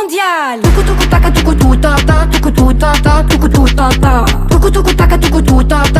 mondiale. Tukutuku taka tukutu ta. Ta.